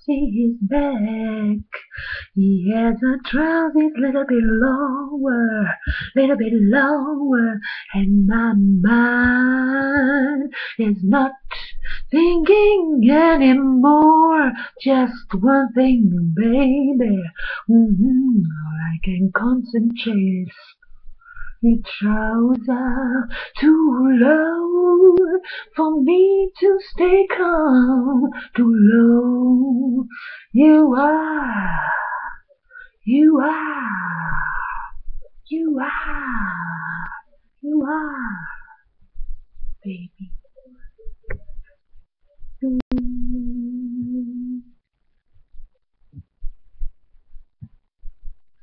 see his back. He has a trousers little bit longer, little bit longer, and my mind is not thinking anymore. Just one thing, baby. Mm-hmm. I can concentrate. Your trouser too low for me to stay calm. Too low. You are. You are. You are. You are. Baby.